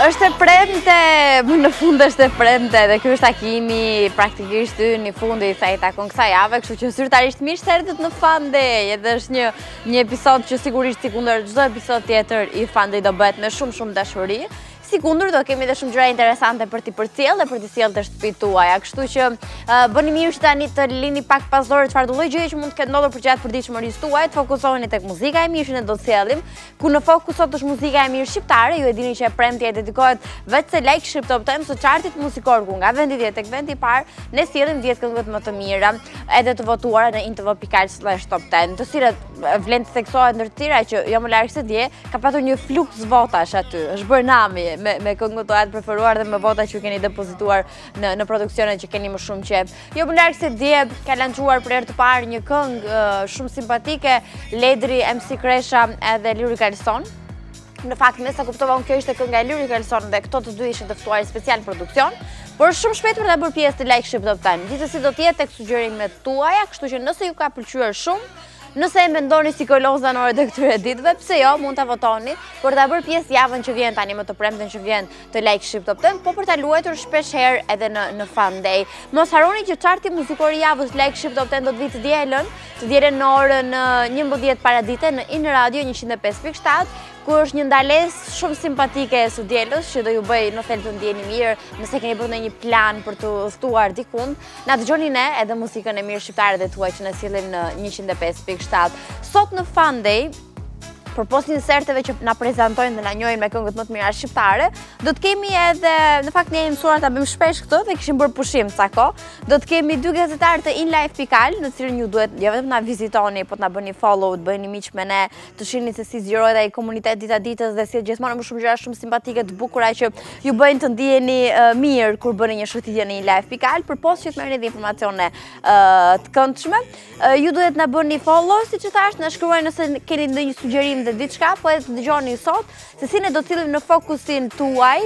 është e premte, më në fund është e premte dhe ky është takimi praktikisht ynë i fundit sa i takon kësaj jave, kështu që zyrtarisht mirë se erdhët në Fun Day, edhe është një, një episod që sigurisht sikundër çdo episod tjetër i Fun Day do bëhet me shumë shumë dashuri, Sikundër, do kemi dhe shumë gjëra interesante për t'i përcjell dhe për t'i sjellë te shtëpitë tuaja. Kështu që bëni mirë që tani të lini pak pas dore çfarëdo lloj gjëje që mund të ketë ndodhur përgjatë përditshmërisë tuaj, të fokusoheni tek muzika e mirë që ne do të sjellim, ku në fokus sot është muzika e mirë shqiptare, ju e dini që e premtja i dedikohet vetë Like Shqip Top Ten-it, chartit muzikor ku nga vendi 10 tek vendi i parë, ne sjellim 10 këngët më të mira, edhe të votuara në intv.al/top 10, të cilat vlen të theksohet ndër të tjera që jo më larg se dje Ka patur një fluks votash aty, është bërë nami me këngët tuaja të preferuara dhe me vota që keni depozituar në produksionet që keni më shumë qejf. Jo më larg se dje, ka lançuar për herë të parë një këngë shumë simpatike, Ledri, MC Kresha edhe Lyrical Son. Në fakt, me sa kuptova unë kjo ishte kënga e Lyrical Son dhe këta të dy ishin të ftuar special në produksion, por shumë shpejt për ta bërë pjesë të Like Shqip Top Ten. Gjithsesi do të jetë te sugjerimet tuaja, kështu që nëse ju ka pëlqyer shumë, Nëse e mendoni si kolonë zanore të këtyre ditëve, pse jo, mund ta votoni, për ta bërë pjesë javën që vjen tanimë të premten që vjen të Like Shqip Top Ten, po për ta luajtur shpeshherë edhe në, në Fun Day. Mos harroni që charti muzikor i javës Like Shqip Top Ten do të vijë të dielën, të dielën në orën njëmbëdhjetë paradite në In Radio 105.7, ku është një ndalesë shumë simpatike e së dielës, që do ju bëjë në thelb të ndiheni mirë, nëse keni bërë ndonjë plan për të shkuar dikund, Na dëgjoni ne edhe muzikën e mirë shqiptare dhe të huaj që ne sjellim në 105.7. Sot në Fun Day, përpos inserteve që na prezantojnë dhe na njohin me këngët më të mira shqiptare, do të kemi edhe, në fakt ne jemi mësuar ta bëjmë shpesh këtë dhe kishim bërë pushim ca kohë, do të kemi dy gazetarë të InLife pika al, në cilën ju duhet jo vetëm të na vizitoni, po të na bëni follow, të bëheni miq me ne, të shihni se si zgjerohet ai komunitet dita ditës dhe sjell gjithmonë më shumë gjëra shumë simpatike të bukura që ju bëjnë të ndiheni mirë kur bëni një shëtitje në InLife pika al, përpos që të merrni dhe informacione të këndshme. Ju duhet të na bëni follow, siç e thashë, na shkruani nëse keni ndonjë sugjerim dhe diçka, po edhe të dëgjoni sot se si ne do të sjellim në fokusin tuaj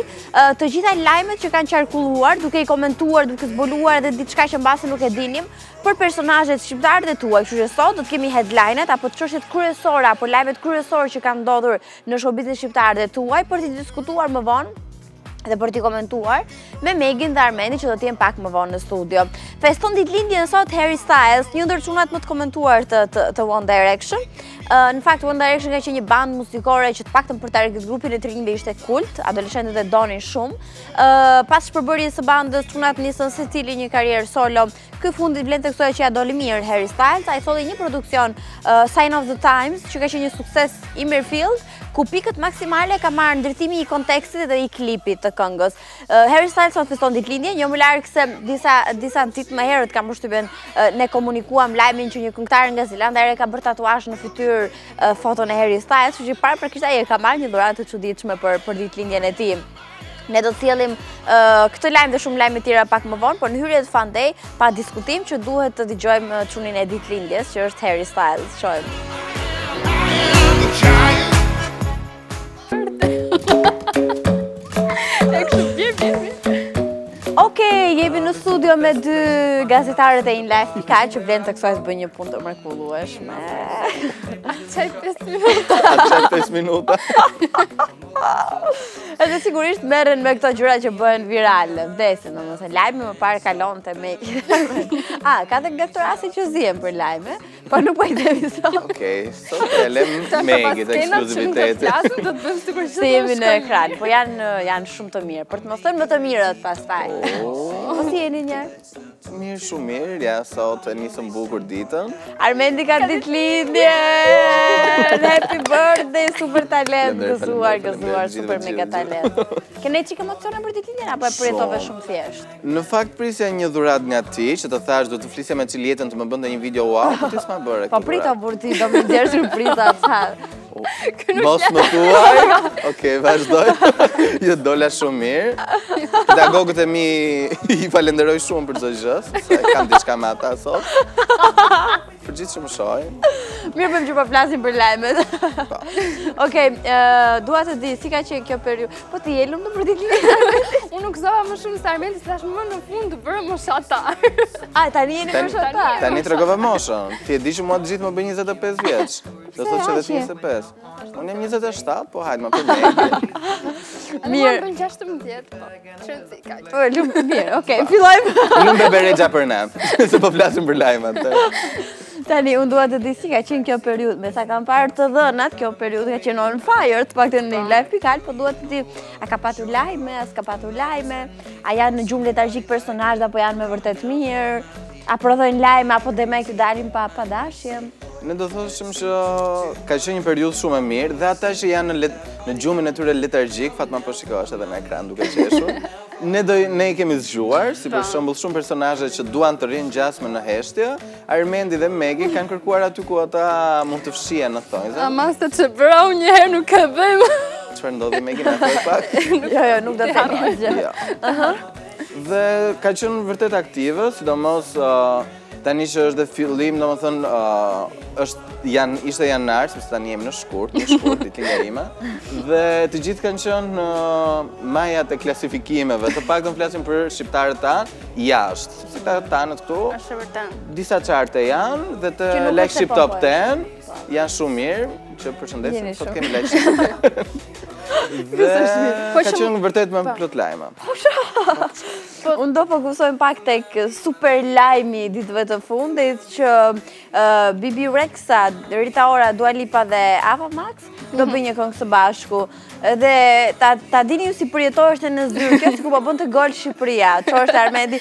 të gjitha lajmet që kanë qarkulluar, duke i komentuar, duke zbuluar edhe diçka që mbase nuk e dinim. për personazhet shqiptarë dhe të huaj, kështu që sot do të kemi headline-et apo çështjet kryesore apo lajmet kryesore që kanë ndodhur në showbizin shqiptar dhe të huaj për të diskutuar më vonë dhe për t'i komentuar me Megin dhe Armenin që do të jenë pak më vonë në studio. Feston ditëlindjen sot Harry Styles, një ndër çunat më të komentuar të, të, të One Direction. Uh, në fakt, One Direction ka qenë një bandë muzikore që të paktën për atë grupin e të rinjve ishte kult, adoleshentet e donin shumë. Pas shpërbërjes së bandës, çunat nisën secili një karrierë solo. Ky fundit vlen të theksoj që ja doli mirë Harry Styles, ai solli një produksion Sign of the Times, që ka qenë një sukses i mirëfilltë, ku pikët maksimale ka marrë ndërtimi i kontekstit dhe i klipit të këngës. Harry Styles sot feston ditëlindjen, jo më larg se disa në titë më herët kam përshtypjen ne komunikuam lajmin që një këngëtare nga Zelanda e Re ka bërë tatuazh në fytyrë foton e Harry Styles, që që paraprakisht ai e ka marrë një dhuratë të çuditshme për ditëlindjen e tij. Ne do të sjellim këtë lajm dhe shumë lajme tjera pak më vonë, por në hyrje të Fan Day pa diskutim që duhet të dëgjojmë çunin e ditëlindjes, që është Harry Styles. Shohim. Okej, jemi në studio me dy gazetarët e InLife.al që vlen ta theksoj se bëjnë një punë të mrekullueshme. A qaj 5 minuta? A qaj 5 minuta? Edhe sigurisht merren me këto gjëra që bëhen viral, vdesin, do të thënë, lajmi më parë kalon te ne. A, ka dhe nga ato rastet që zihen për lajme, por nuk po i themi sot. Okej, sot e lëm me gjithë ekskluzivitetin. Do të bëjmë sikur se jemi në ekran, po janë janë shumë të mirë, për të mos thënë më të mirët pastaj. Po si jeni njëherë? Mirë shumë mirë, ja sot e nisëm bukur ditën. Armendi ka ditëlindjen! Happy birthday, super talent, gëzuar, gëzuar, super mega talent. Ke ndonjëçik emocione për ditëlindjen, apo e përjetove shumë thjesht? Në fakt prisja një dhuratë nga ti, që të thashë do të flisja me Çiljetën të më bënte një video wow, po ti s'ma bëre këtë dhuratë. Po prit, o burrë ti, do më tjera surpriza, Mos më thuaj, ok, vazhdoj, jo dola shumë mirë, pedagogët e mi i falenderoj shumë për gjithçka, se kam diçka me ata sot, për gjithë që më shohin. Mirë për po që pa po flasim për lajmet. Po. Ok, dua të di, si ka qenë kjo periudhë, po ti jelëm në për ditë një unë u gëzova më shumë se Armendi, se tashmë në fund u bëmë moshatarë. A, tani jeni moshatarë. Tani tregove moshën, ti e di që mua të gjithë më bëjnë 25 vjeçe. Do thotë që vetë 25. Unë jam 27, po hajt më për me. Mua më bëjnë 16, po. Qërëci, ka që. Po, lumë për mirë, okej, po. fillojmë. Lum dhe belaja për ne, se po flasim për lajme. Tani, unë dua të di si ka qenë kjo periudhë, me sa kam parë të dhënat, kjo periudhë ka qenë on fire, të paktën InLife pikë al, po dua të di, a ka patur lajme, a s'ka patur lajme, a janë në gjumë letargjik personazhet, apo janë me vërtetë mirë, A prodhojnë lajmë apo demek ju dalin pa pa dashje? Ne do thoshim që ka qenë një periudhë shumë e mirë dhe ata që janë në në gjumin e tyre letargjik, Fatma po shikosh edhe në ekran duke qeshur. Ne do ne i kemi zgjuar, si për shembull shumë personazhe që duan të rrinë gjasme në heshtje, Armendi dhe Megi kanë kërkuar aty ku ata mund të fshihen në thonjë. Ama se të brau një herë nuk e bëjmë. Çfarë ndodhi Megi na thua pak? Jo, jo, nuk do të harroj gjë. Jo. Aha. Dhe kanë qenë vërtet aktive, sidomos tani që është dhe fillim, domethënë, është janë, ishte janar, sepse tani jemi në shkurt, në shkurt, ditëlindja ime, dhe të gjithë kanë qenë në majat e klasifikimeve, të paktën po flasim për shqiptarët tanë jashtë, shqiptarët tanë të këtu, është vërtet. disa çarte janë, dhe te like shqip top 10, janë shumë mirë, që përshëndesim, sot kemi like shqip top 10. Dhe po ka qenë vërtet me po. plot lajma. Po sha. Po unë do fokusohem pak tek super lajmi ditëve të fundit që Bebe Rexha, Rita Ora, Dua Lipa dhe Ava Max do mhm. bëjnë një këngë së bashku. Dhe ta dini ju si përjetoheshte në zyrë, kjo sikur po bënte gol Shqipëria, që është Armendi,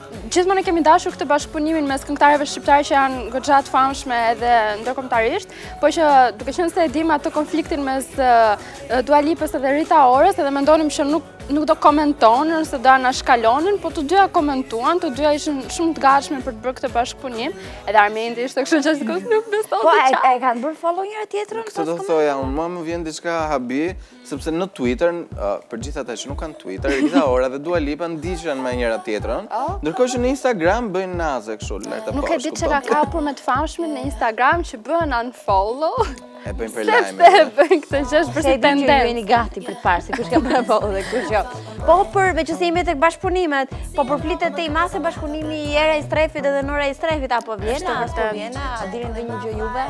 Gjithmonë e kemi dashur këtë bashkëpunimin mes këngëtareve shqiptare që janë goxha të famshme edhe ndërkombëtarisht, po që duke qenë se e dimë atë konfliktin mes Dua Lipës dhe Rita Orës, edhe mendonim që nuk nuk do komentonin ose do anashkalonin, po të dyja komentuan, të dyja ishin shumë të gatshme për të bërë këtë bashkëpunim. Edhe Armendi ishte kështu që sikur nuk besonte. Po e kanë bërë follow njëra tjetrën. Këtë do thoja unë, më vjen diçka habi, Sepse në Twitter, për gjithë ata që nuk kanë Twitter, Rita Ora dhe Dua Lipa ndiqen me njëra tjetrën, oh. ndërkohë që në Instagram bëjnë naze kështu lart e poshtë. Nuk e di ç'i ka kapur më të famshmit në Instagram që bëhen unfollow. E bëjnë për lajme. Sepse e bëjnë këtë gjë është për tendencë. Se jeni gati për të parë se kush ka bërë follow dhe kush jo. Po për meqenëse jemi te bashkëpunimet, po për flitet tej mase bashkëpunimi i Era Istrefit edhe Nora Istrefit, apo vjen, apo vjen, a dini ndonjë gjë juve?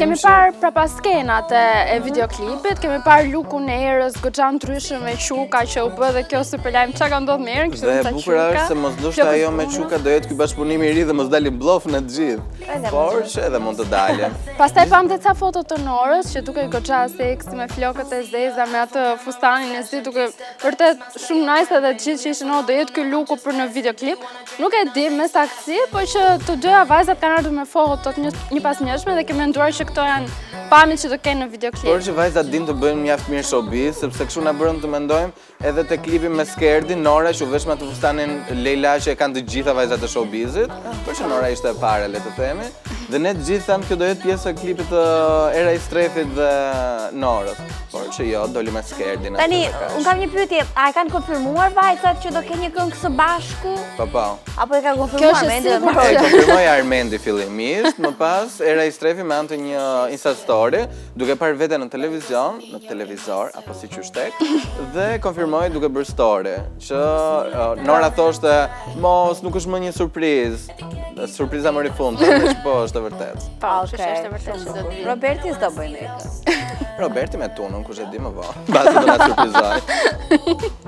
Kemi parë prapaskenat e videoklipit, kemi parë lukun e Erës, goxha ndryshe me çuka që u bë dhe kjo superlajm që ka ndodhur me Erën, kishte çuka. Dhe bukër është sidomos duket ajo me çuka, do jetë ky bashkëpunimi i ri dhe mos dalim blof ne të gjithë. Por që edhe mund të dalim. Pastaj pamë dhe ca foto të Norës që dukej goxha seksi me flokët e zeza me atë fustanin e zi dukej vërtet shumë nice edhe të gjithë që ishin oh do jetë ky luku për në videoklip. Nuk e di me saktësi, po që të dyja vajzat kanë ardhur me foto të njëpasnjëshme dhe kemi menduar që këto janë pamjet që do kenë në videoklip. Por që vajzat din të bëjnë mjaft mirë showbiz, sepse kështu na bënë të mendojmë Edhe te klipi me Skerdi, Nora që u vesh me atë fustanin lejla që e kanë të gjitha vajzat e showbizit, por që Nora ishte e para, le të themi. Dhe ne të gjithë thamë kjo do jetë pjesë e klipit të Era Istrefit dhe Norës. Por që jo, doli me Skerdin. Tani, unë kam një pyetje, a e kanë konfirmuar vajzat që do kenë një këngë së bashku? Po, po. Apo e ka konfirmuar Armendi? Po, po, konfirmoi Armendi fillimisht, më pas Era Istrefi me anë të një Insta story, duke parë veten në televizion, në televizor apo siç ishte, dhe konfirmoi duke bërë story që uh, Nora thoshte, "Mos, nuk është më një surprizë." Surpriza mori fund, tash po është e vërtetë. Po, okay. kështu është e vërtetë që do të vijë. Roberti s'do bëjë më. Roberti me Tunën, kushedi më vonë. Mbase do na surprizojë.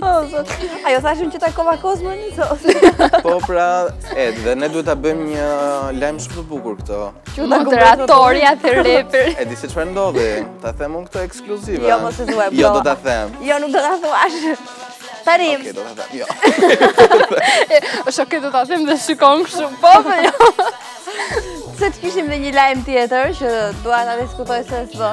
Ajo thashë unë që takova Kozmon sot. Po pra, edhe ne duhet ta bëjmë një lajm shumë të bukur këtu. Që nga moderatorja te reperi. E di se çfarë ndodhi? Ta them unë këtu ekskluzive. Jo, mos e thuaj. Jo, do ta them. Jo, nuk do ta thuash. Parim. Okej, do ta them. Jo. Është okay, do ta them dhe shikon kështu. Po, po jo. Se të kishim dhe një lajm tjetër që dua ta diskutoj sërishmi.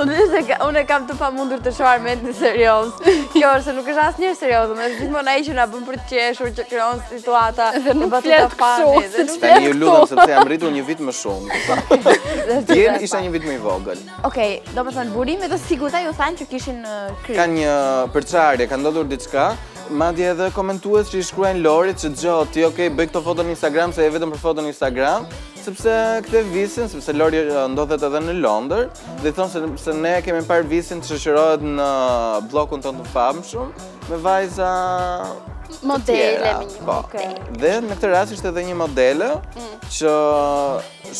Unë se ka, unë e kam të pamundur të shoh veten serioz. Kjo është se nuk është asnjë serioz, më është gjithmonë ai që na bën për të qeshur, që krijon situata dhe nuk bëhet funny. Dhe nuk flet, ju lutem sepse jam rritur një vit më shumë. Dhe isha një vit më i vogël. Okej, domethënë burime të sigurta ju thanë që kishin kri. Ka një përçarje, ka ndodhur diçka. Madje edhe komentues që i shkruajnë Lorit që Gjo, ti okej, bëj këto foto në Instagram se je vetëm për foto në Instagram. Sepse këtë Visin, sepse Lori ndodhet edhe në Londër, dhe i thonë se, se ne kemi parë Visin të shoqërohet në Bllokun e famshëm, me vajza modele minimum. Po. Okay. Dhe në këtë rast ishte edhe një modele mm. që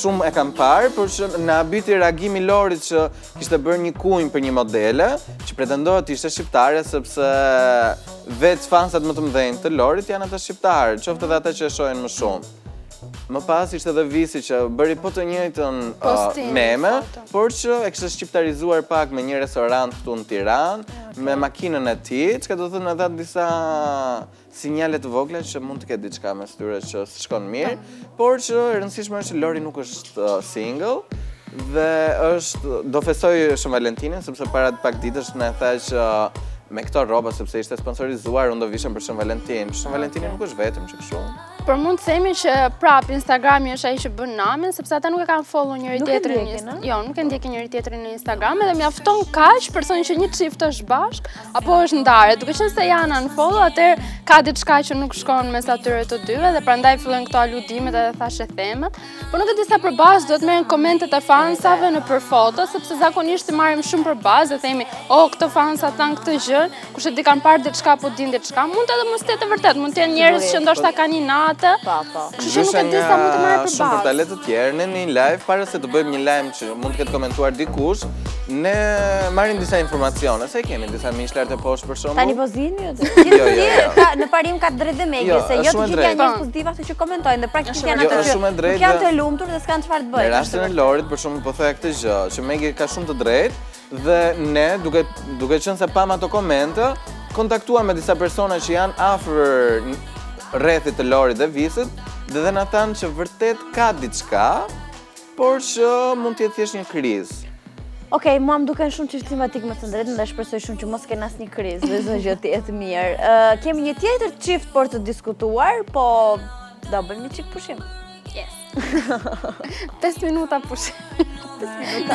shumë e kam parë, por që na habiti reagimi i Lorit që kishte bërë një kunjë për një modele që pretendohet të ishte shqiptare sepse vetë fansat më të mëdhenj të Lorit janë ata shqiptarë, qoftë edhe ata që e shohin më shumë. Më pas ishte dhe Visi që bëri po të njëjtën meme, por që e kishte shqiptarizuar pak me një restorant këtu në Tiranë, me makinën e tij, çka do të thotë na dha disa sinjale të vogla që mund të ketë diçka mes tyre që s'shkon mirë, por që e rëndësishme është që Lori nuk është single, dhe është, do festojë Shën Valentinin, sepse para pak ditësh na tha që me këto rroba, sepse ishte e sponsorizuar, unë do vishem për Shën Valentin, Shën Valentinin nuk është vetëm që kështu. Por mund të themi që prap Instagrami është ai që bën namin, sepse ata nuk e kanë follow njëri-tjetrin. Nuk e ndjekin, jo, nuk e ndjekin njëri-tjetrin në Instagram dhe mjafton kaq për të thënë që një çift është bashkë apo është ndarë. Duke qenë se janë unfollow, atëherë ka diçka që nuk shkon mes atyre të dyve dhe prandaj fillojnë këto aludimet edhe thashethemet. Po nuk e di sa për bazë duhet merren komentet e fansave në për foto, sepse zakonisht i marrim shumë për bazë dhe themi, "O, oh, këto fansa thanë këtë gjë, kush e di kanë parë diçka apo dinë diçka." Mund edhe mos të jetë e vërtetë, mund të jenë njerëz që ndoshta kanë një inat. Po, po. Kështu që nuk e di sa mund të merret për bazë. Shumë portale të tjerë në një live para se të bëjmë një lajm që mund të ketë komentuar dikush, ne marrim disa informacione, se kemi disa miq lart e poshtë për shembull. Tani po zini ju. Jo, jo, jo. Në parim ka të drejtë dhe Megi, jo, se jo të gjithë janë njerëz pozitivë komentojnë dhe praktikisht janë jo, ato që nuk janë të lumtur dhe s'kanë çfarë të bëjnë. Në rastin e Lorit për shembull po thoya këtë gjë, që Megi ka shumë të drejtë dhe ne duke duke qenë se pamë ato komente, kontaktuam me disa persona që janë afër rrethit të Lorit dhe Visit dhe dhe na thanë që vërtet ka diçka Por që mund të jetë thjesht një krizë. Okej, mua më duken shumë çift simpatik me thënë të drejtën dhe shpresoj shumë që mos kenë asnjë krizë dhe çdo gjë të jetë mirë. kemi një tjetër çift për të diskutuar, po do bëjmë një çikë pushim. Yes. 5 minuta pushim. 5 minuta.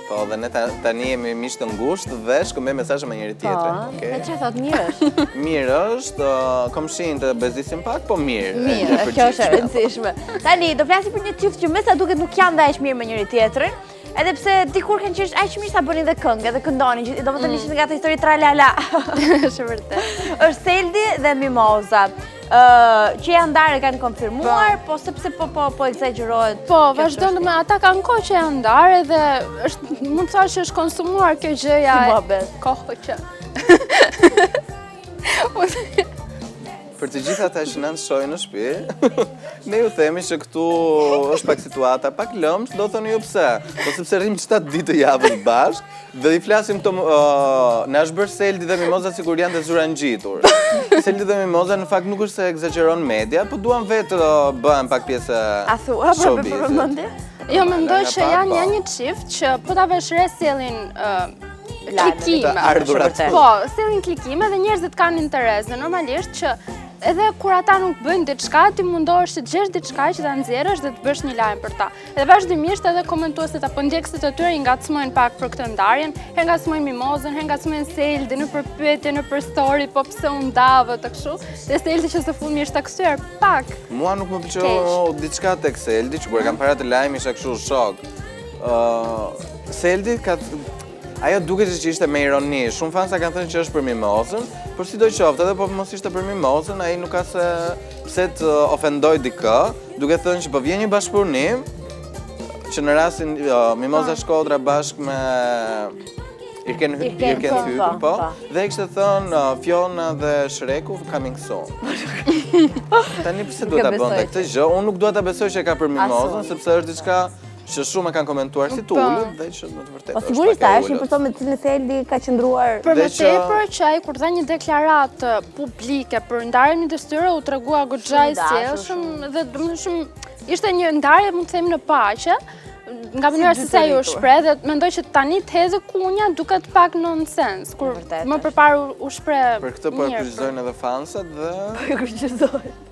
Po, dhe ne tani jemi miq të ngushtë dhe shkëmbejmë mesazhe me njëri-tjetrin. Po, okay. çfarë thotë mirë është? mirë është, uh, komshinjtë bezisim pak, po mirë. Mirë, është kjo është e rëndësishme. Tani do flasim për një çift që me sa duket nuk janë dhe aq mirë me njëri-tjetrin. Edhe pse dikur kanë qenë aq mirë sa bënin dhe këngë, edhe këndonin, gjithë, domethënë mm. ishin nga ato histori tra la la. Është vërtet. Është Seldi dhe Mimoza. Që janë ndarë e kanë konfirmuar, po, po sepse po, po, po egzagjerohet. Po, vazhdon me ata kanë kohë që janë ndarë dhe është, mund të thuash që është konsumuar kjo gjëja. Si babe. Kohë për që. Për të gjithë ata që na shohin në shpi, ne ju themi që këtu është pak situata, pak lëmsh, do thoni ju pse, po sepse rrimë shtatë ditë të javës bashkë, Dhe i flasim këto na është bërë Seldi dhe Mimoza sikur janë te zyra ngjitur. Seldi dhe Mimoza në fakt nuk është se ekzagjeron media, po duan vetë të bëhen pak pjesë. A thua për përmendje? Jo, mendoj se janë po. janë një çift që po ta vësh re sjellin klikime. Po, sjellin klikime dhe njerëzit kanë interes dhe normalisht që edhe kur ata nuk bëjnë diçka, ti mundohesh të gjesh diçka që ta nxjerrësh dhe të bësh një lajm për ta. Dhe vazhdimisht edhe komentuesit apo ndjekësit e tyre i ngacmojnë pak për këtë ndarjen, herë ngacmojnë Mimozën, herë ngacmojnë Seldin nëpër pyetje, nëpër story, po pse u ndatë kështu, dhe Seldi që së fundmi është acaruar pak. Mua nuk më pëlqen diçka tek seldi, që kur e kam parë atë lajm isha kështu shok. Seldi ka Ajo dukej që ishte me ironi, shumë fansa kanë thënë që është për Mimozën, por sido qoftë edhe po mos ishte për Mimozën, ai nuk ka se Pse të ofendoj dikë, duke thënë që po vjen një bashkëpunim, që në rastin, jo, Mimoza po. Shkodra bashkë me Irkenc Hykën, po, po, po. Dhe kishte thënë uh, Fiona dhe Shreku coming soon. Tani përse duhet të bënte këtë gjë? Unë nuk dua ta besoj që e ka për Mimozën, sepse është diçka Që shumë e kanë komentuar si të po. ullët dhe që në të vërtetë po, është pak e ullët. Sigurisht, ajo është një person me të cilin thelbi ka qëndruar... Për më tepër që ai kur dha një deklaratë publike për ndarjen mes tyre, u tregua goxha, shumë dhe domethënë shumë... Ishte një ndarje, mund të themi në paqe, nga mënyra sesi ai u shpreh, dhe mendoj që tani të hedhë kunja duket pak nonsens, kur më përpara u shpreh mirë. Për këtë po e kryqëzojnë edhe fansat dhe... Po, po e kryqëzojnë.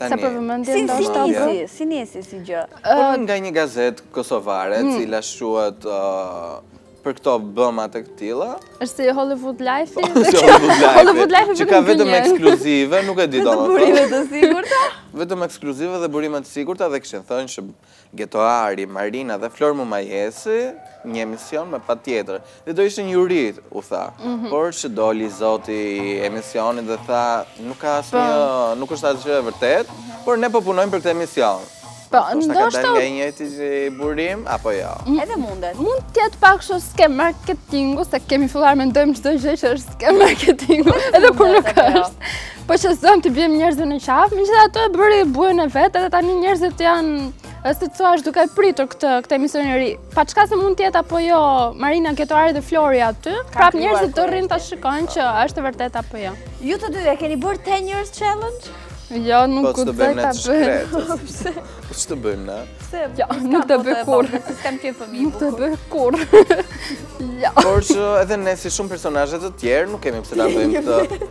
Sa për vëmendje në do shtabë? Si njësi, si gjë? Unë nga një gazetë kosovare, mm. cila shquhet për këto bëma të këtilla. Është si Hollywood Life? Është Hollywood Life. Hollywood Life Që ka vetëm ekskluzive, nuk e di domethënë. Vetëm burime të sigurta? Vetëm ekskluzive dhe burime të sigurta dhe kishin thënë që Getoari, Marina dhe Flor Mumajesi, një emision më patjetër. Dhe do ishin në juri, u tha. Mhm. Por që doli zoti i emisionit dhe tha, nuk ka asnjë, po. nuk është asgjë e vërtetë, mhm. por ne po punojmë për këtë emision. Po, ndoshta ka dalë nga i njëjti burim apo jo. Edhe mundet. Mund të jetë pak kështu skemë marketingu, se kemi filluar mendojmë çdo gjë që është skemë marketingu, edhe kur nuk është. Po ç'zëmë t'u biem njerëzve në qafë, meqë dhe ajo e bëri bujën e vet, edhe tani njerëzit janë, si të thuash duke pritur këtë, këtë emision të ri. Paçka se mund të jetë apo jo, Marina, Getoari dhe Flori aty, prapë njerëzit do rrinë të shikojnë që është vërtet apo jo. Ju të dy, e keni bërë 10 years challenge? Jo, nuk ku të bëjmë ta bëjmë. Po ç'të bëjmë, ne? Jo, nuk të bëjmë kur. Nuk të bëjmë kur. Jo. Por që edhe ne si shumë personazhe të tjerë, nuk kemi pse ta bëjmë të...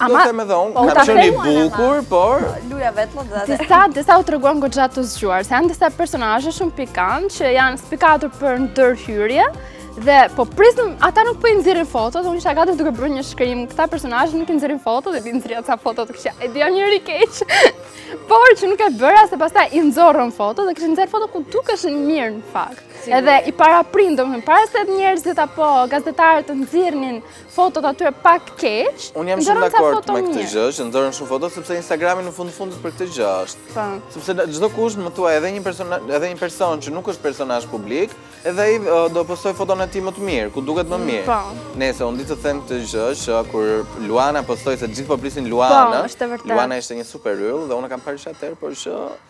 Do të them edhe unë, po, kam qenë i bukur, por luaja vetëm dhe atë. Disa disa u treguan goxha të zgjuar, se janë disa personazhe shumë pikantë që janë spikatur për ndërhyrje dhe po prisëm ata nuk po i nxjerrin fotot, unë isha gati duke bërë një shkrim, këta personazhe nuk i nxjerrin fotot dhe i nxjerrin ca foto të këqija. E di jam njeri i keq. Por që nuk e bëra se pastaj i nxorrën foto dhe kishin nxjerrë foto ku dukeshin mirë në fakt. Edhe i paraprinë, para se njerëzit apo gazetarët të nxirrnin fotot e tyre pak keq. Unë jam shumë dakord me këtë gjë, që nxorën shumë foto sepse Instagrami në fund të fundit për këtë gjë është. Po. Sepse çdokush më thuaj edhe një person edhe një person që nuk është personazh publik, edhe ai do postojë foton e tij më të mirë, ku duket më mm, mirë. Po. Nejse, unë di të them këtë gjë që kur Luana postoi se gjithë po prisnin Luanën. Po, është e vërtetë. Luana ishte një super yll dhe unë kam parë që atëherë por që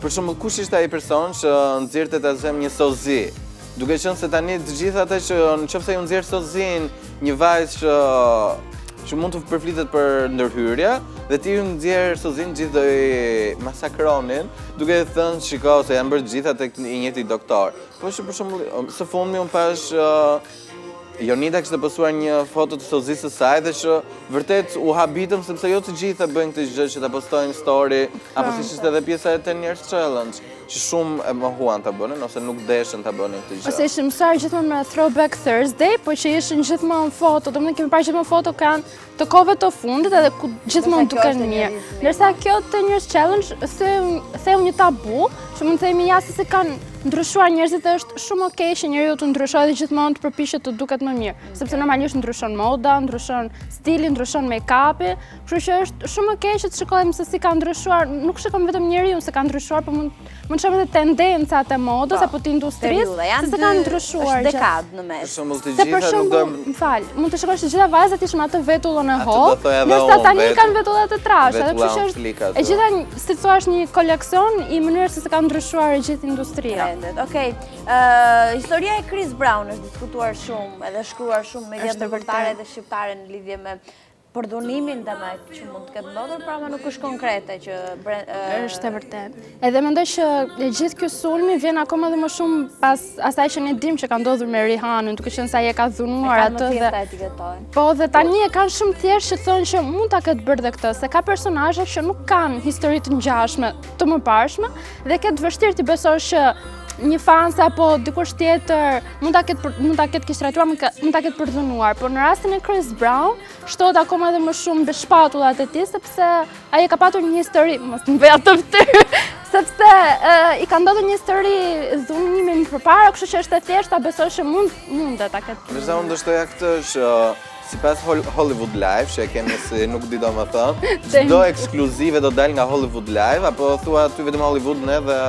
Për shembull, kush ishte ai person që nxirrte ta zëmë një sozi? Duke qenë se tani të gjithë ata që në qoftë se ju nxjerr sozinë, një vajzë që që mund të përflitet për ndërhyrje dhe ti ju nxjerr sozinë të gjithë do i masakronin, duke thënë shiko se janë bërë të gjitha tek i njëjti doktor. Po për shembull, së fundmi unë pashë Jonida kishte postuar një foto të sozisë së saj dhe që vërtet u habitëm sepse jo të gjithë e bëjnë këtë gjë që ta postojnë story apo siç ishte edhe pjesa e 10 years challenge që shumë e mohuan ta bënin ose nuk deshën ta bënin këtë gjë. Ose ishim mësuar gjithmonë me throwback Thursday, po që ishin gjithmonë foto, domethënë kemi parë gjithmonë foto kanë të kohëve të fundit edhe ku gjithmonë duken mirë. Ndërsa kjo 10 years challenge theu një tabu, që mund të themi ja se si kanë ndryshuar njerëzit dhe është shumë okej që njeriu të ndryshojë dhe gjithmonë të përpiqet të duket më mirë. Sepse normalisht ndryshon moda, ndryshon stili, ndryshon make-upi, kështu që është shumë okej që të shikojmë se si ka ndryshuar, nuk shikojmë vetëm njeriun se si ka ndryshuar, por mund Të shohim edhe tendencat e modës po, apo të industrisë, se si kanë ndryshuar gjithë. dekadë në mes. Se për shembull, më fal, mund të shikosh të gjitha vajzat ishin me atë vetullën e hollë, ndërsa tani i kanë vetullat e trasha, edhe për shembull, e gjitha një, si të është një koleksion i mënyrës se si ka ndryshuar e gjithë industria. Trendet, okej. Historia e Chris Brown është diskutuar shumë, edhe shkruar shumë, mediat ndërkombëtare dhe shqiptare në lidhje me përdhunimin dhe me atë që mund të ketë ndodhur, prapë nuk është konkrete që... është e vërtetë. Edhe mendoj që i gjithë ky sulmi vjen akoma dhe më shumë pas asaj që ne dimë që ka ndodhur me Rihanën, duke qenë se ai e ka dhunuar atë dhe... Po dhe tani e kanë shumë thjeshtë që të thonë që mund ta ketë bërë dhe këtë, se ka personazhe që nuk kanë histori të ngjashme të mëparshme dhe e ke të vështirë të besosh që një fanse apo dikush tjetër mund ta ketë mund ta ketë keqtrajtuar, mund ta ketë përdhunuar, por në rastin e Chris Brown shtohet akoma edhe më shumë mbi shpatullat e tij sepse ai e ka patur një histori, mos ma bëj atë fytyrë, sepse i ka ndodhur një histori dhunimi më përpara, kështu që është e thjeshtë ta besosh që mund edhe ta ketë. Ndërsa unë do shtoja këtë që Sipas Hollywood Life, që e kemi si nuk di domethënë, çdo ekskluzive do dalë nga Hollywood Life, apo thua aty vetëm Hollywood në dhe...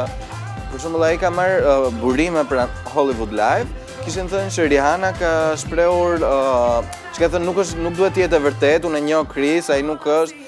Për shembull ai ka marrë uh, burime për Hollywood Life, kishin thënë që Rihanna ka shprehur uh, që ka thënë nuk është nuk duhet të jetë e vërtetë, unë e njoh Chris, ai nuk është,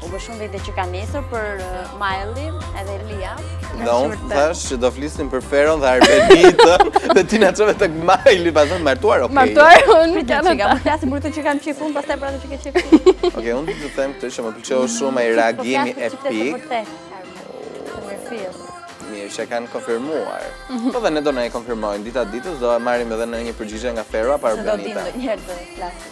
U bë shumë vite që kanë nisur për uh, Miley edhe Liam. Dhe unë thashë që do flisnim për Feron dhe Arbenitën dhe ti na çove tek Miley, pa thënë martuar, okay. Martuar, unë kam që kam flasim për këtë që kam qejf unë, pastaj për atë që ke qejf ti. Okej, unë do të them këtë që më pëlqeu mm, shumë ai reagimi epik. Mirë, e kanë konfirmuar. Mhm. Po dhe ne do na e konfirmojnë dita ditës, do marrim edhe ne një përgjigje nga Fero apo Arbenita. Se do dimë njërë të flasim.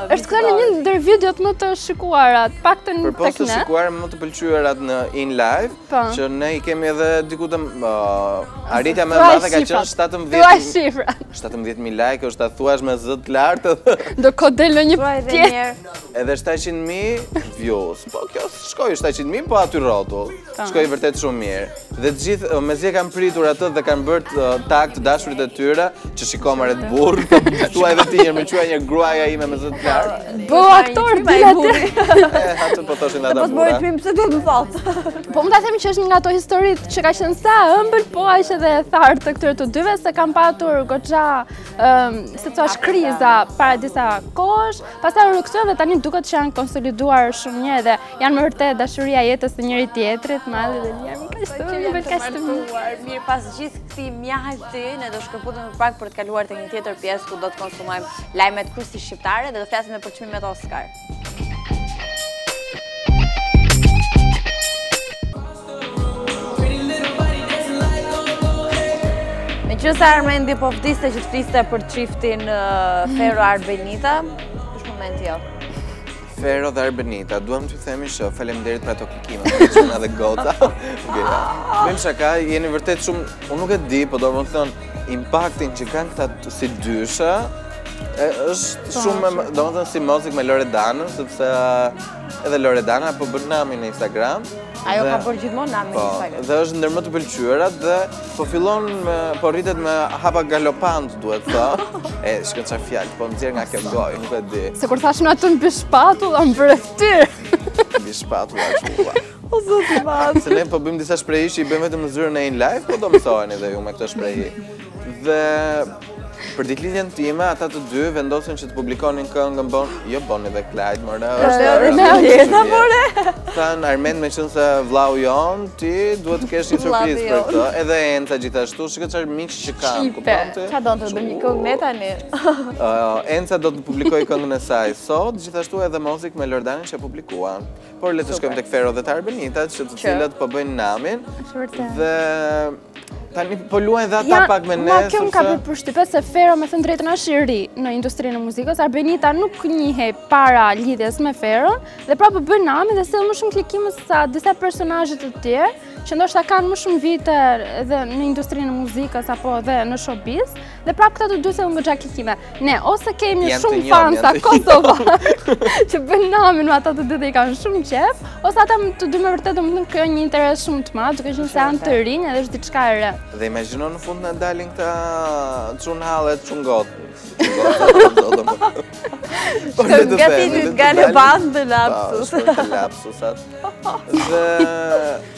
Është kthyer në një ndër videot më të shikuarat, të paktën tek ne. Përpos të shikuara më të pëlqyerat në In Live, po. që ne i kemi edhe diku të uh, arritja më e madhe ka qenë 17. Thuaj shifra. 17000 like është t'a thuash me zë të lartë. Do ko del në një tjetër. Edhe 700000 views. Po kjo shkoi 700000 po aty rrotull. Po. Shkoi vërtet shumë mirë. Dhe të gjithë, mezi e kanë pritur atë dhe kanë bërë tag të dashurit e tyre, që shiko more burrë. Thua edhe ti një më quaj një gruaja ime me zë të lartë. Po aktor ti atë. Atë po thoshin ata burra. Po bën film pse duhet ta thotë. Po mund ta themi që është një nga ato historitë që ka qenë sa ëmbël, po aq edhe e thartë të këtyre të dyve se kanë patur goxha ëm se thua kriza para disa kohësh, pastaj u rikthyen dhe tani duket që janë konsoliduar shumë mirë dhe Janë me vërtet dashuria e jetës së njëri-tjetrit, mali dhe një jemi kashtë të mërë, jemi kashtë të mërë. Mirë, pas gjithë këtij mjalti, ne do shkëputemi pak për të kaluar te një tjetër pjesë ku do të konsumojmë lajmet kryesisht shqiptare dhe do flasim e për çmimet Oscar. Meqenëse Armendi po vdiste që të fliste për çiftin Fero Arbenita, kush momenti jo? Fero dhe Arbenita, duhet t'ju themi shumë faleminderit për ato klikime, për të qënë edhe gota. Bëjmë shaka, jeni vërtet shumë, unë nuk e di, po domethënë, impaktin që kanë këta si dysha, është po, shumë, domethënë, si Mozzik me Loredana, sepse edhe Loredana po bën namin në Instagram. Ajo ka bërë gjithmonë namin në po, Instagram. Dhe është ndër më të pëlqyërat dhe Po fillon, po rritet me hapa galopantë, duhet thënë. E, shikon ça fjalë po nxjerr nga kjo gojë, nuk e di. Se kur thashë atë mbi shpatulla më bëre ty. Mbi shpatulla që ua. O, zot i madh. Se ne po bëjmë disa shprehi, i bëjmë vetëm në zyrën e in live, po do mësoheni edhe ju me këto shprehi. Dhe Për ditëlindjen time, ata të dy vendosën që të publikonin këngën Bon, jo Bonnie dhe Clyde, more. Është edhe me Armena, more. Thanë Armend meqenëse vllau jonë, ti duhet të kesh një surprizë për këtë. Edhe Enca gjithashtu, shiko çfarë miq që kam. Çipe. Çfarë do të bëj një këngë me tani? Ëh, Enca do të publikojë këngën e saj sot, gjithashtu edhe Mozzik me Loredanën që publikuan. Por le të shkojmë tek Fero dhe te Arbenita, që të cilët po bëjnë namin. Është vërtet. Dhe Tani po luajnë dhe ata pak me ne, sepse... Ma kjo më ka bërë përshtypje se Fero me thënë të drejtën është i ri në industrinë e muzikës, Arbenita nuk njihej para lidhjes me Feron, dhe prapë po bëjnë namin dhe sjellin më shumë klikime sesa disa personazhe të tjerë, që ndoshta kanë më shumë vite edhe në industrinë e muzikës apo edhe në showbiz, Dhe prapë këta të dy se unë më gjaki kime. Ne, ose kemi shumë fansa nga Kosova, që bëjnë namin me ata të dy dhe i kanë shumë qejf, ose ata të dy me vërtetë domethënë krijojnë një interes shumë të madh, duke qenë se janë të rinj edhe është diçka e re. Dhe imagjino në fund na dalin këta çun halle e çun gocë. Shkëm nga ti një të gale bandë dhe lapsus. Shkëm nga ti një të gale bandë dhe lapsus.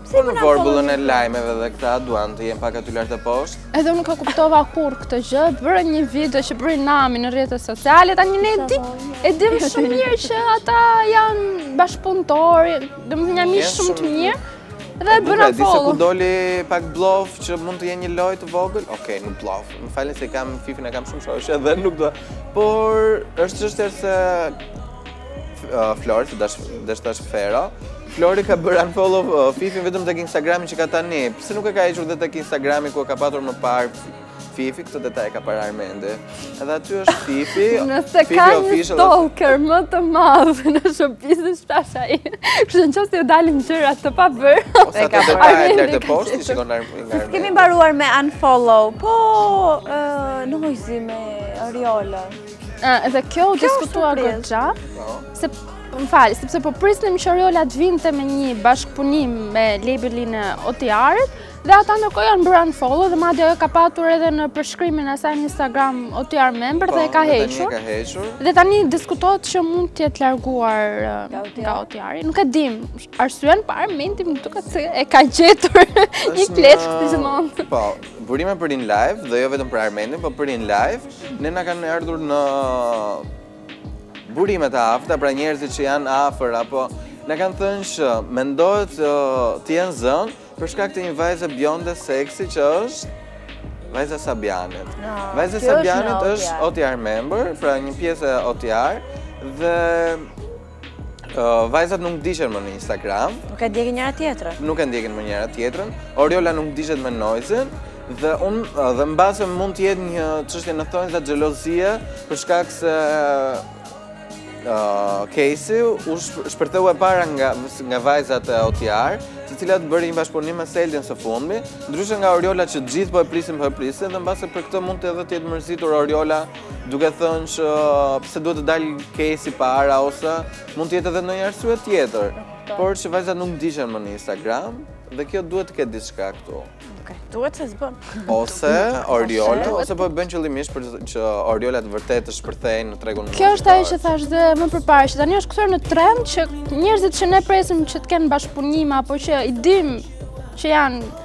Po në vorbullën e lajmeve dhe këta duan të jenë pak aty lart e poshtë? Edhe nuk e kuptova kurrë këtë gjë, bënë një video që bëri namin në rrjetët sociale, tani ne di, e dimë shumë mirë që ata janë bashkëpunëtorë, domethënë miq shumë të mirë, dhe u bënë unfollow. Diku doli pak blof që mund të kenë një lojë të vogël, okej, nuk blof, më falni se kam Fifin e kam shumë shoqe, dhe nuk do, por është çështje se Flor, të dash, dash tash Fero. Flori ka bërë unfollow uh, Fifin vetëm tek Instagrami që ka tani. Pse nuk e ka hequr dhe tek Instagrami ku e ka patur më parë Fifi këtë detaj ka parë Armendi. Edhe aty është Fifi. Nëse ka një stalker më të madh në shtëpi se tash ai. Kështu që nëse dalin gjëra të pa bëra. Ose ka bërë Armende të poshtë, shikon Armendi. Kemi mbaruar me unfollow. Po, uh, Noizy me Oriolën. Dhe kjo u diskutua gjatë, se më fal, sepse po prisnim që Oriola të vinte me një bashkëpunim me labelin e OTR-it, dhe ata ndërkohë janë bërë unfollow dhe madje ajo ka patur edhe në përshkrimin e saj në Instagram OTR member dhe e po, ka hequr. Dhe tani diskutohet që mund të jetë larguar nga otr Nuk e dim, arsyen por Armendi më duket se e ka gjetur një kleçkë si gjithmonë. Po, burime për In Live dhe jo vetëm për Armendin, po për In Live Ne na kanë ardhur nga burime të afërta, pra njerëzit që janë afër apo na kanë thënë që mendohet që të jenë zënë për shkak të një vajze bjonde seksi që është vajza e Sabianit. No, ah, vajza e Sabianit është OTR member, pra një pjesë e OTR dhe Vajzat nuk ndiqen më në Instagram Nuk e ndjekin njëra-tjetrën Nuk e ndjekin më njëra-tjetrën Oriola nuk ndiqet me Noizyn Dhe unë, dhe mbase mund të jetë një çështje në thonjëza xhelozie Për shkak se Kejsi shpërtheu e para nga, nga vajzat e OTR Të cilat bëri një bashkëpunim me Seldin së fundmi Ndryshe nga Oriola që të gjithë po e prisin po e prisin Dhe mbase për këtë mund edhe të jetë mërzitur Oriola duke thënë që pse duhet të dalë Kejsi para ose mund të jetë edhe ndonjë arsye tjetër. Por që vajzat nuk ndiqen më në Instagram dhe kjo duhet të ketë diçka këtu. Okej, duhet se s'bën. Ose Oriol, ose po e bëjnë qëllimisht për që Oriola vërtet të shpërthejë në tregun e Kjo është ajo që thashë dhe më përpara, që tani është kthyer në trend që njerëzit që ne presim që të kenë bashkëpunim apo që i dimë që janë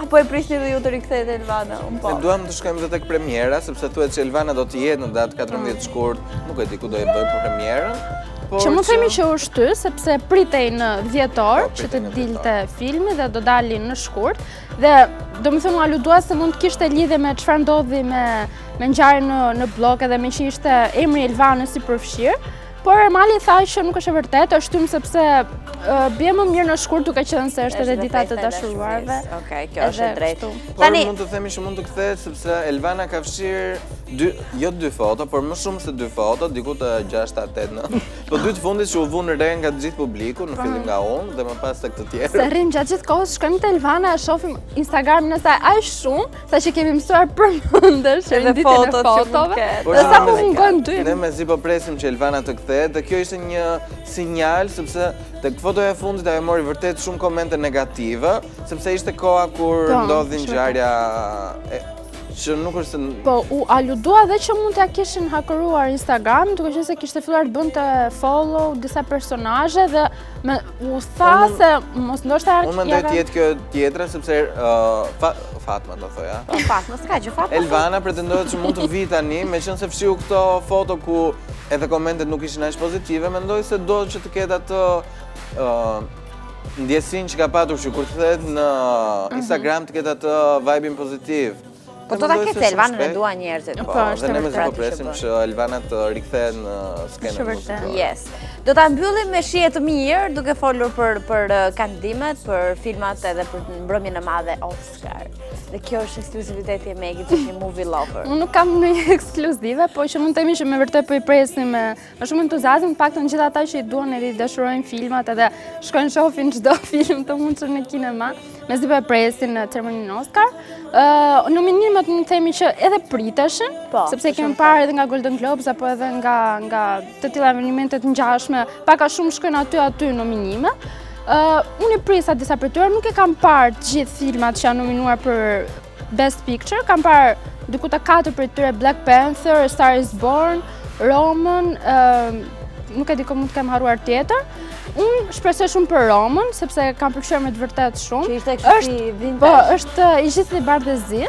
Apo e prisni dhe ju të rikthehet Elvana, ne po. Ne duam të shkojmë edhe tek premiera, sepse thuhet që Elvana do të jetë në datë 14 shkurt, nuk e di ku do e bëjë premierën. Që mund themi që është aty, sepse pritej në dhjetor, po, që të dilte filmi dhe do dali në shkurt, dhe domethënë u aludua se mund të kishte lidhje me çfarë ndodhi me ngjarjen në Bllok edhe meqë ishte emri Elvanës i përfshirë, Por Ermali tha që nuk është e vërtetë, është shtyrë sepse bie më mirë në shkurt duke qenë se është edhe dita e të dashuruarve. Ok, kjo është e drejtë. Por mund të themi që mund të kthehet, sepse Elvana ka fshirë, jo dy foto, por më shumë se dy foto, diku te 6-8, po dy të fundit që u vunë re nga të gjithë publiku, në, po, fillim nga unë, dhe më pas tek të tjerët. Se rrim gjatë gjithë kohës, shkojmë te Elvana, shofim Instagramin e saj, aq shumë, Sa që kemi mësuar përmendësh edhe renditjen e fotove, dhe sa po mungojnë dy. Ne mezi po presim që Elvana të kthehet, dhe kjo ishte një sinjal, sepse tek fotoja e fundit ajo mori vërtet shumë komente negative, sepse ishte koha kur po, ndodhi ngjarja që nuk është se... Po, u aludua dhe që mund ta kishin hakeruar Instagramin, duke qenë se kishte filluar të bënte follow disa personazhe dhe Me u tha se mos ndoshta ja. Unë mendoj të jetë kjo tjetra sepse uh, Fatma do thoja. Po, Fatma s'ka gjë Fatma. Elvana pretendohet se mund të vijë tani, meqenëse fshiu këto foto ku edhe komentet nuk ishin aq pozitive, mendoj se do që të ketë atë uh, ndjesinë që ka patur që kur të kthehet në mhm. Instagram të ketë atë vibe-in pozitiv. Po do ta ketë Elvanën e duan njerëzit. Po, po dhe ne mezi po presim që Elvana të rikthehet në skenën muzikore. Yes. Do ta mbyllim me shije të mirë duke folur për për uh, kandidimet, për filmat edhe për mbrëmjen e madhe Oscar. Dhe kjo është ekskluziviteti i Megit si movie lover. Unë nuk kam një ekskluzive, po që mund të themi që me vërtet po i presim me Me shumë entuziazëm, paktën gjithë ata që i duan edhe i dashurojnë filmat edhe shkojnë shofin çdo film të mundshëm në kinema, mezi po e presin ceremoninë Oscar. Nominimet mund themi që edhe priteshin, po, sepse kemi parë edhe nga Golden Globes, apo edhe nga të tila evenimente të ngjashme, pak a shumë shkojnë aty aty nominime. Unë i prisja disa prej tyre, nuk i kam parë gjithë filmat që janë nominuar për Best Picture, kam parë diku te katër prej tyre Black Panther, Star is Born, Romën, nuk e di mund të kem harruar tjetër. Unë shpresoj shumë për Romën, sepse kam pëlqyer me të vërtet shumë. Që ishte kështu i vintage. Po, është i gjithë i bardhezi.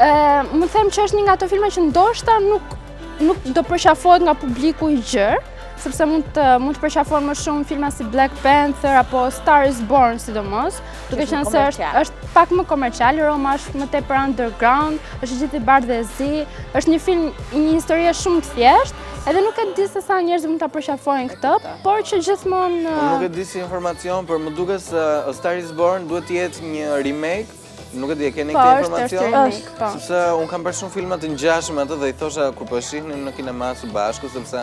Ë, mund them që është një nga ato filma që ndoshta nuk nuk do përqafohet nga publiku i gjerë, sepse mund të mund të përqafohen më shumë filma si Black Panther apo Star is Born sidomos. Duke qenë se është është pak më komercial, Roma është më tepër underground, është gjithë i bardhë dhe zi, është një film i një historie shumë të thjeshtë, edhe nuk e di se sa njerëz mund ta përqafojnë këtë, por që gjithmonë po, Nuk e di si informacion, por më duket se A Star is Born duhet të jetë një remake Nuk e di, e keni po, këtë informacion? Po, është, po. Sepse unë kam parë shumë filma të ngjashëm me atë dhe i thosha kur po shihnim në kinema së bashku, sepse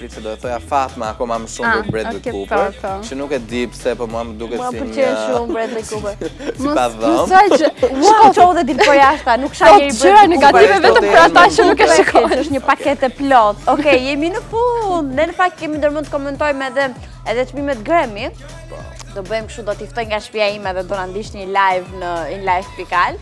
Prit se do e thoja Fatma akoma më shumë për ah, Bradley Cooper, që nuk e di pse po mua më duket si një. Mua më pëlqen shumë Bradley Cooper. Si pa dhëmbë. Mos sa që shko çohu dhe dil përjashta, nuk shan njeri Bradley Cooper. Gjëra negative vetëm për ata që nuk e shikojnë. Është një paketë e plotë. Okej, jemi në fund. Ne në fakt kemi ndërmend të komentojmë edhe edhe çmimet Grammy. Po. Do bëjmë kështu, do t'i ftoj nga shtëpia ime dhe do na ndiqni live në inlife.al.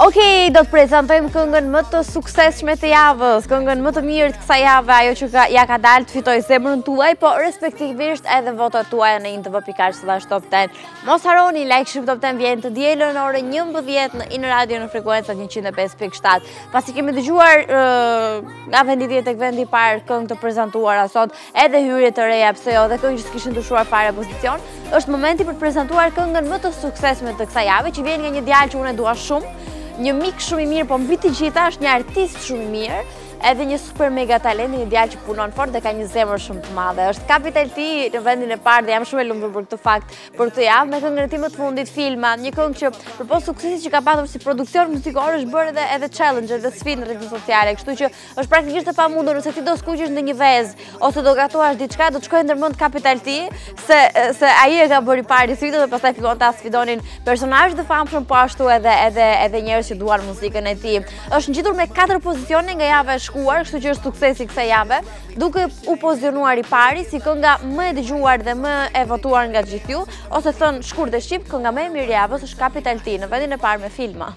Ok, do të prezantojmë këngën më të suksesshme të javës, këngën më të mirë të kësaj jave, ajo që ka, ia ka dalë të fitojë zemrën tuaj, po respektivisht edhe votat tuaja në intv.al slash top 10. Mos harroni, Like Shqip Top 10 vjen të dielën në orën njëmbëdhjetë në In Radio në frekuencat 105.7. Pasi kemi dëgjuar uh, nga vendi dhjetë tek vendi i parë këngët e prezantuara sot, Edhe hyrje të reja, pse jo, dhe këngë që s'kishin ndryshuar fare pozicion, është momenti për të prezantuar këngën më të suksesshme të kësaj jave, që vjen nga një djalë që unë e dua shumë, një mik shumë i mirë, po mbi të gjitha është një artist shumë i mirë, edhe një super mega talent, një djalë që punon fort dhe ka një zemër shumë të madhe. Është Capital T në vendin e parë dhe jam shumë e lumtur për këtë fakt, për këtë javë me këngën e tij më të fundit filma, një këngë që përpos suksesit që ka patur si produksion muzikor është bërë edhe edhe challenge dhe sfidë në rrjetet sociale, kështu që është praktikisht e pamundur, nëse ti do skuqësh një vezë, ose do gatuash diçka, do të shkojë ndërmend Capital T, se, se ai e ka bërë i pari si video dhe pasaj filluan ta sfidonin personazhe të famshëm po ashtu edhe, edhe, edhe njerëz që duan muzikën e tij. është ngjitur me 4 pozicione nga jave e shkuar, kështu që është suksesi i kësaj jave, duke u pozicionuar i pari si kënga më e dëgjuar dhe më e votuar nga gjithë ju, ose thënë shkurt dhe shqip, kënga më e mirë e javës është Capital T, në vendin e parë me filma.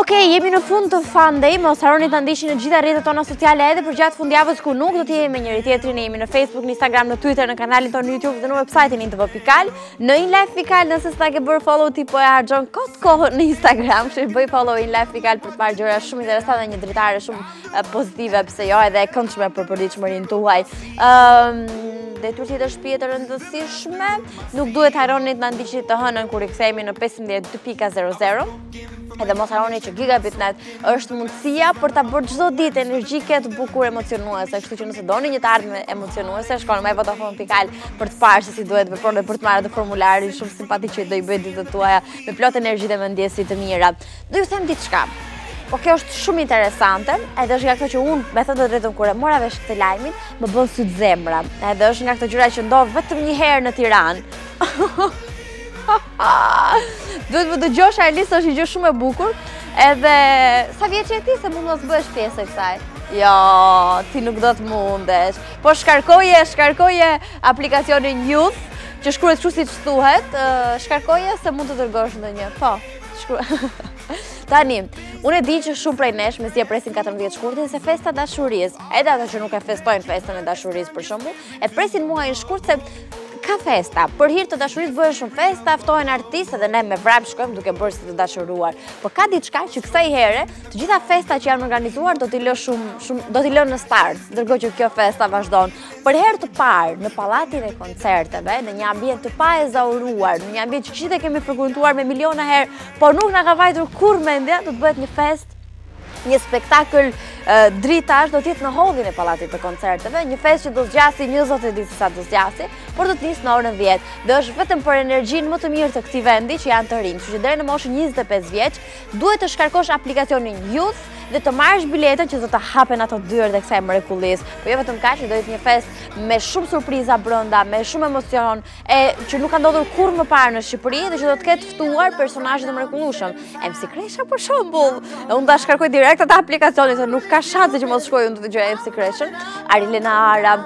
Ok, jemi në fund të Fun Day, mos harroni të na ndiqni në të gjitha rrjetet tona sociale edhe përgjatë fundjavës ku nuk do të jemi me njëri-tjetrin, jemi në Facebook, në Instagram, në Twitter, në kanalin tonë në YouTube dhe në website-in intv.al, në inlife.al, nëse s'ta ke bërë follow ti po e harxhon kot kohën në Instagram, shko i bëj follow inlife.al për të parë gjëra shumë interesante, një dritare shumë pozitive, pse jo edhe e këndshme për përditshmërinë tuaj. Ehm, detyrat e shtëpisë të rëndësishme, nuk duhet të harroni të na ndiqni të hënën kur rikthehemi në 15.00, edhe mos harroni që gigabitnet është mundësia për të bërë çdo ditë energjike, të bukur, emocionuese, kështu që nëse doni një të ardhme emocionuese, shkoni në vodafone.al për të parë se si duhet me përnë dhe për të marrë dhe formularin shumë simpatik që do i bëjë ditët tuaja me plot energji dhe me ndjesi të mira. Do ju them diçka. Po kjo është shumë interesante, edhe është nga këto që unë, me thënë të drejtën kur e mora vesh këtë lajmin, më bën sytë zemra. Edhe është nga këto gjëra që ndodh vetëm një herë në Tiranë. Duhet të më dëgjosh Arlis, është një gjë shumë e bukur. Edhe sa vjeç je ti se mund mos bëhesh pjesë e kësaj? Jo, ti nuk do të mundesh. Po shkarkoje, shkarkoje aplikacionin Youth, që shkruhet kështu siç thuhet, shkarkoje se mund të dëgjosh ndonjë. Po. Tani, unë e di që shumë prej nesh mezi e presin 14 shkurtin se është festa e dashurisë, edhe ato që nuk e festojnë festën e dashurisë për shembull, e presin muajin shkurt se ka festa, për hir të dashurisë bëhen shumë festa, ftohen artistë dhe ne me vrap shkojmë duke bërë si të dashuruar. Po ka diçka që kësaj here, të gjitha festa që janë organizuar do t'i lë shumë, shumë, do t'i lë në start, ndërkohë që kjo festa vazhdon. Për herë të parë në pallatin e koncerteve, në një ambient të paezauruar, në një ambient që të gjithë e kemi frekuentuar me miliona herë, por nuk na ka vajtur kurrë mendja, do të bëhet një festë, një spektakël dritash, do të jetë në hollin e pallatit të koncerteve, një festë që do zgjasi një zot e di sa do zgjasi, por do të nisë në orën 10, dhe është vetëm për energjinë më të mirë të këtij vendi që janë të rinjtë, që deri në moshën 25 vjeç, Duhet të shkarkosh aplikacionin Youth dhe të marrësh biletën që do t'i hapen ato dyert e kësaj mrekullie. Po jo vetëm kaq do jetë një festë me shumë surpriza brenda, me shumë emocion, e që nuk ka ndodhur kurrë më parë në Shqipëri dhe që do të ketë ftuar personazhe të mrekullueshëm. MC Kresha për shembull, e unë do ta shkarkoj direkt atë aplikacionin, se nuk ka shanse që mos shkoj unë të dëgjoj MC Kreshën. Arilena Ara,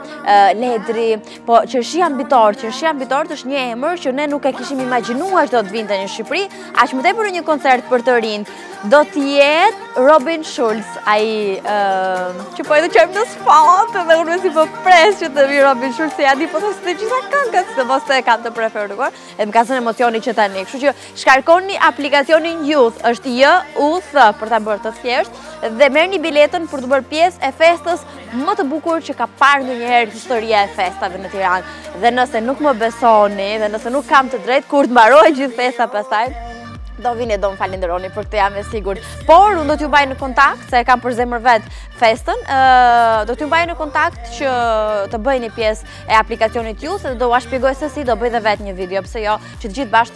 Ledri, Po, qershia mbi tortë, qershia mbi tortë është një emër që ne nuk e kishim imagjinuar që do të vinte në Shqipëri, aq më tepër në një koncert për të rinj. Do të jetë Robin Schulz, ai që po e dëgjojmë në sfond, dhe unë mezi po pres që të vi Robin Schulz, se ia di pothuajse të gjitha këngët, domethënë e kam të preferuar, e më ka zënë emocioni që tani, kështu që Shkarkoni aplikacionin Youth, është J U T për ta bërë të thjeshtë dhe merrni biletën për t'u bërë pjesë e festës më të bukur që ka parë ndonjëherë historia e festave në Tiranë. Dhe nëse nuk më besoni dhe nëse nuk kam të drejtë kur të mbarojë gjithë festa pastaj, do vini e do më falenderoni për këtë jam e sigur. Por, unë do t'ju mbaj në kontakt, se e kam për zemër vetë festën, do t'ju mbaj në kontakt që të bëheni pjesë e aplikacionit Youth, se do ua shpjegoj se si do bëj dhe vetë një video, pse jo, që të gjithë bashkë